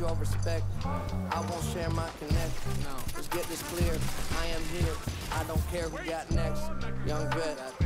your respect. I won't share my connect. No. Let's get this clear. I am here. I don't care who got next. Young vet.